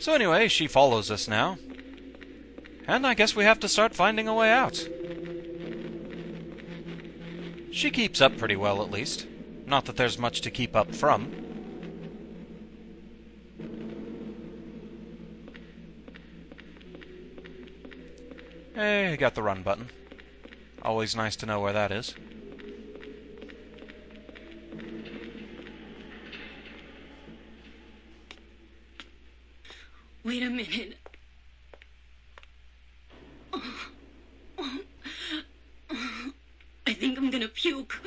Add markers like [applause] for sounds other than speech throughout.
So anyway, she follows us now. And I guess we have to start finding a way out. She keeps up pretty well, at least. Not that there's much to keep up from. Hey, got the run button. Always nice to know where that is. Wait a minute. I think I'm gonna puke.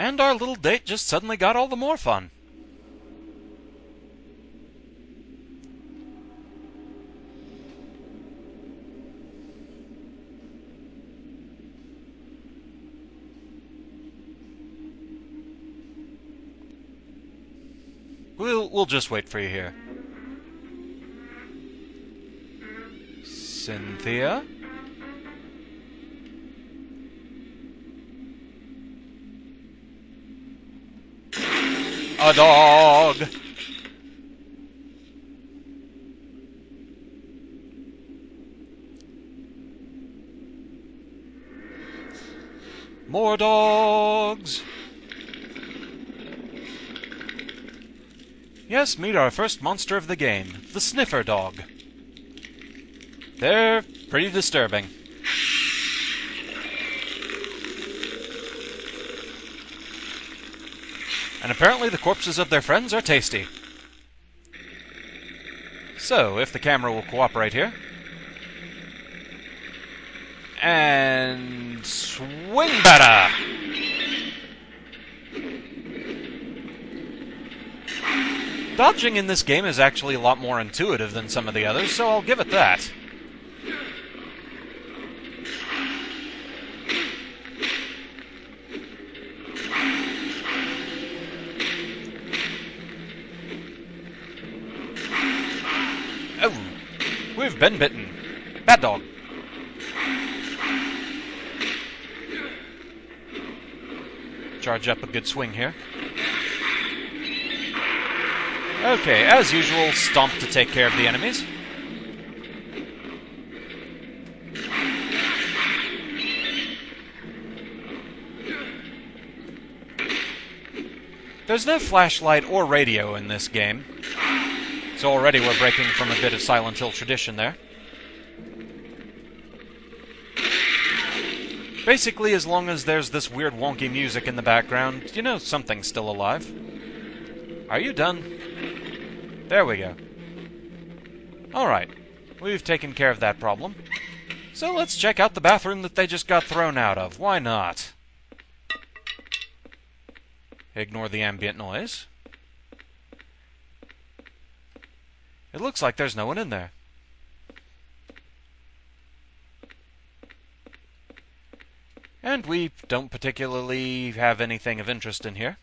And our little date just suddenly got all the more fun. We'll we'll just wait for you here. Cynthia? A dog! More dogs! Yes, meet our first monster of the game, the sniffer dog. They're pretty disturbing. And apparently the corpses of their friends are tasty. So, if the camera will cooperate here. And swing better! Dodging in this game is actually a lot more intuitive than some of the others, so I'll give it that. Oh, we've been bitten. Bad dog. Charge up a good swing here. Okay, as usual, stomp to take care of the enemies. There's no flashlight or radio in this game, so already we're breaking from a bit of Silent Hill tradition there. Basically, as long as there's this weird wonky music in the background, you know something's still alive. Are you done? There we go. Alright, we've taken care of that problem. So let's check out the bathroom that they just got thrown out of. Why not? Ignore the ambient noise. It looks like there's no one in there. And we don't particularly have anything of interest in here.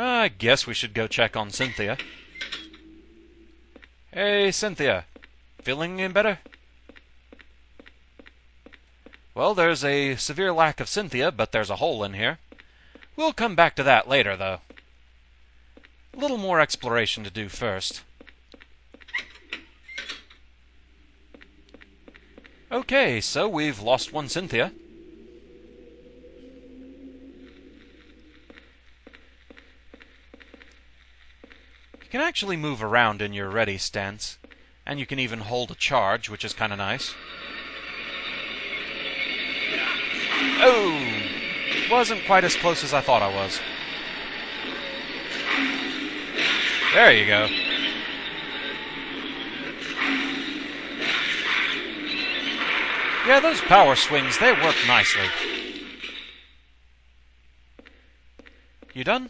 I guess we should go check on Cynthia. Hey, Cynthia. Feeling any better? Well, there's a severe lack of Cynthia, but there's a hole in here. We'll come back to that later, though. A little more exploration to do first. Okay, so we've lost one Cynthia. Can actually move around in your ready stance, and you can even hold a charge, which is kind of nice. Oh! Wasn't quite as close as I thought I was. There you go. Yeah, those power swings, they work nicely. You done?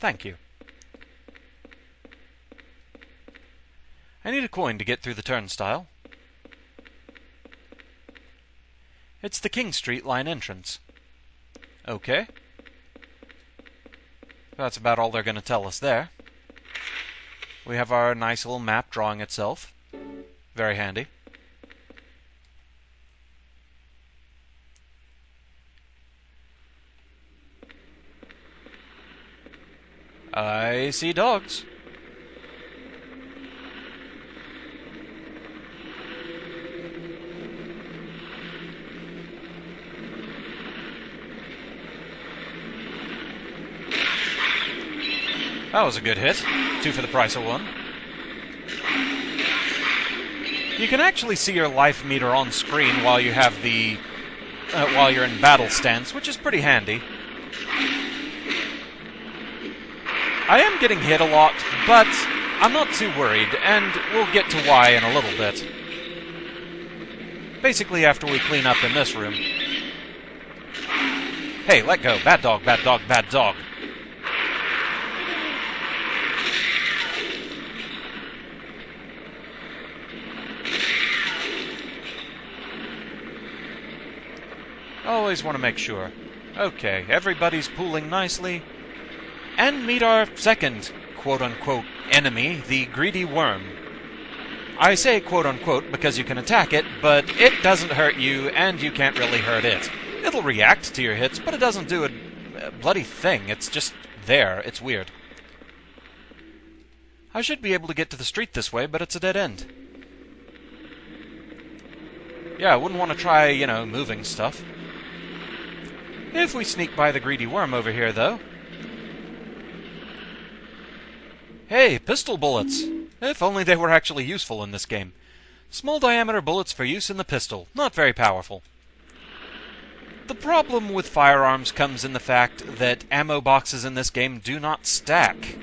Thank you. I need a coin to get through the turnstile. It's the King Street line entrance. Okay. That's about all they're going to tell us there. We have our nice little map drawing itself. Very handy. I see dogs. That was a good hit. Two for the price of one. You can actually see your life meter on screen while you have the uh, while you're in battle stance, which is pretty handy. I am getting hit a lot, but I'm not too worried, and we'll get to why in a little bit. Basically, after we clean up in this room. Hey, let go. Bad dog, bad dog, bad dog. Always want to make sure. Okay, everybody's pooling nicely. And meet our second quote unquote enemy, the greedy worm. I say quote unquote because you can attack it, but it doesn't hurt you and you can't really hurt it. It'll react to your hits, but it doesn't do a, a bloody thing. It's just there. It's weird. I should be able to get to the street this way, but it's a dead end. Yeah, I wouldn't want to try, you know, moving stuff. If we sneak by the greedy worm over here, though. Hey, pistol bullets! If only they were actually useful in this game. Small diameter bullets for use in the pistol. Not very powerful. The problem with firearms comes in the fact that ammo boxes in this game do not stack.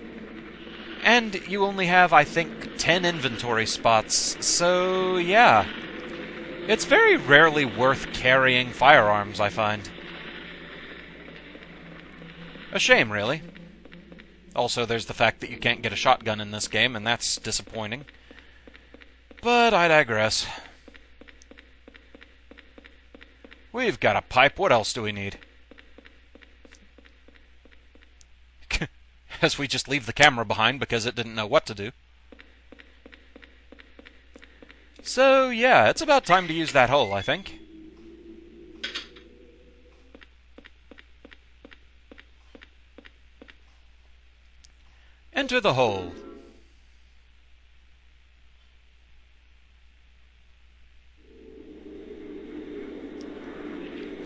And you only have, I think, 10 inventory spots, so yeah. It's very rarely worth carrying firearms, I find. A shame, really. Also, there's the fact that you can't get a shotgun in this game, and that's disappointing. But I digress. We've got a pipe. What else do we need? [laughs] As we just leave the camera behind because it didn't know what to do. So, yeah, it's about time to use that hole, I think. Enter the hole.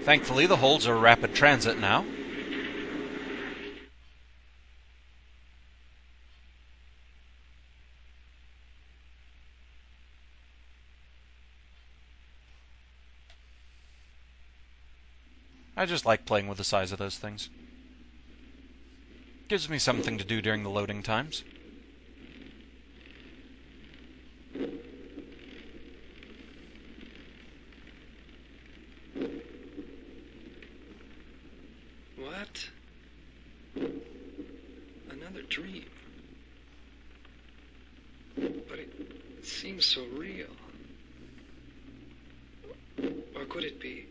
Thankfully, the holes are rapid transit now. I just like playing with the size of those things. Gives me something to do during the loading times. What? Another dream. But it seems so real. Or could it be?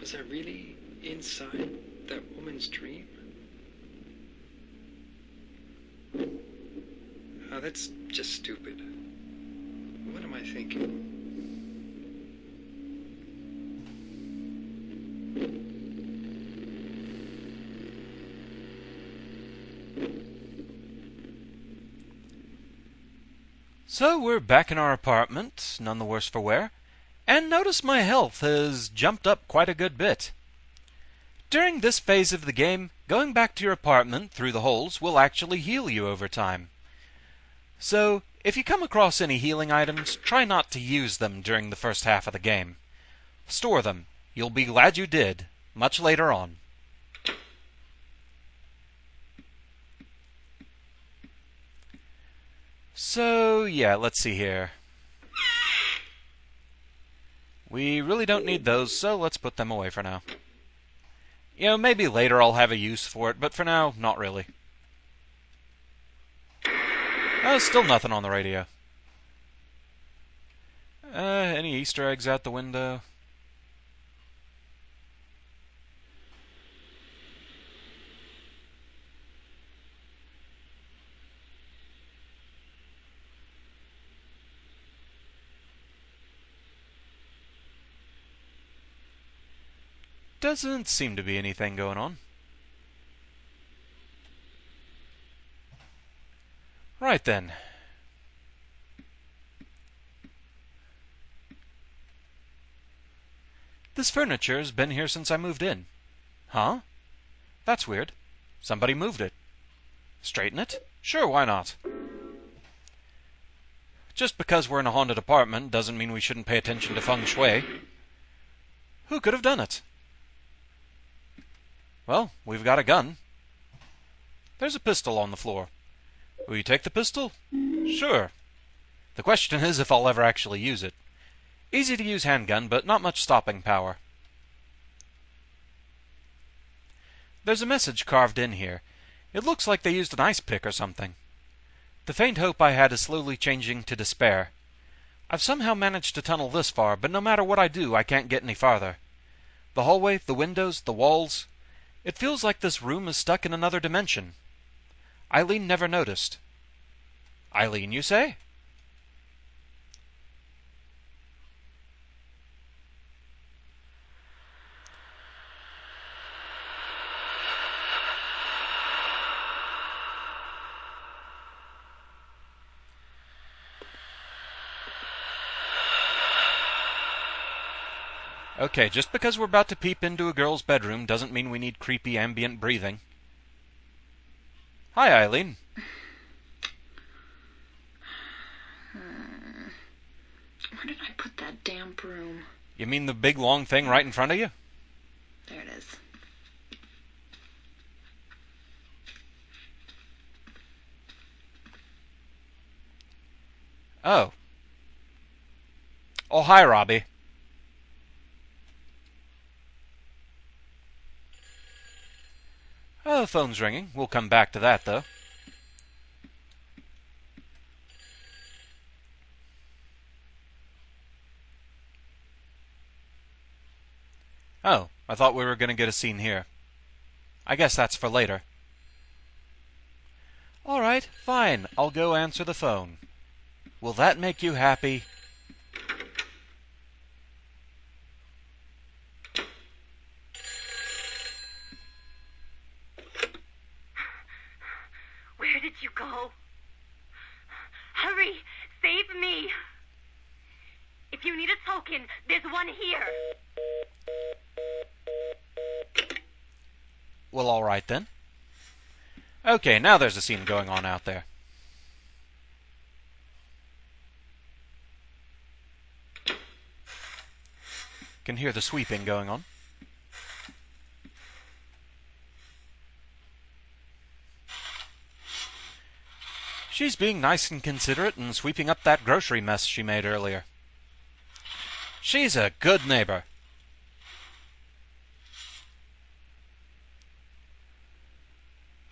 Was I really inside that woman's dream? Oh, that's just stupid. What am I thinking? So we're back in our apartment, none the worse for wear, and notice my health has jumped up quite a good bit. During this phase of the game, going back to your apartment through the holes will actually heal you over time. So, if you come across any healing items, try not to use them during the first half of the game. Store them. You'll be glad you did, much later on. So, yeah, let's see here. We really don't need those, so let's put them away for now. You know, maybe later I'll have a use for it, but for now, not really. Uh, still nothing on the radio. Uh, any Easter eggs out the window? Doesn't seem to be anything going on. Right then. This furniture's been here since I moved in. Huh? That's weird. Somebody moved it. Straighten it? Sure, why not? Just because we're in a haunted apartment doesn't mean we shouldn't pay attention to feng shui. Who could have done it? Well, we've got a gun. There's a pistol on the floor. Will you take the pistol? Sure. The question is if I'll ever actually use it. Easy to use handgun, but not much stopping power. There's a message carved in here. It looks like they used an ice pick or something. The faint hope I had is slowly changing to despair. I've somehow managed to tunnel this far, but no matter what I do, I can't get any farther. The hallway, the windows, the walls. It feels like this room is stuck in another dimension. Eileen never noticed. Eileen, you say? Okay, just because we're about to peep into a girl's bedroom doesn't mean we need creepy ambient breathing. Hi, Eileen. Uh, where did I put that damn broom? You mean the big long thing right in front of you? There it is. Oh. Oh, hi, Robbie. Oh, the phone's ringing. We'll come back to that, though. Oh, I thought we were going to get a scene here. I guess that's for later. All right, fine. I'll go answer the phone. Will that make you happy? Where did you go? Hurry! Save me! If you need a token, there's one here. Well, all right then. Okay, now there's a scene going on out there. Can hear the sweeping going on. She's being nice and considerate and sweeping up that grocery mess she made earlier. She's a good neighbor.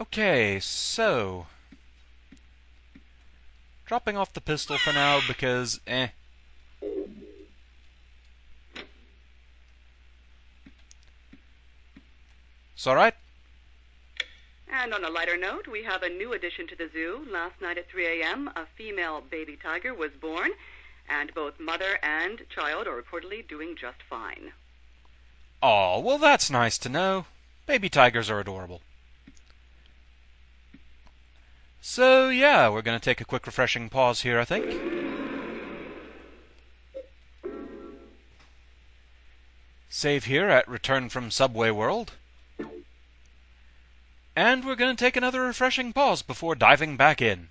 Okay, so. Dropping off the pistol for now because, eh. It's alright? And on a lighter note, we have a new addition to the zoo. Last night at 3 a.m., a female baby tiger was born, and both mother and child are reportedly doing just fine. Aw, well that's nice to know. Baby tigers are adorable. So, yeah, we're going to take a quick refreshing pause here, I think. Save here at Return from Subway World. And we're going to take another refreshing pause before diving back in.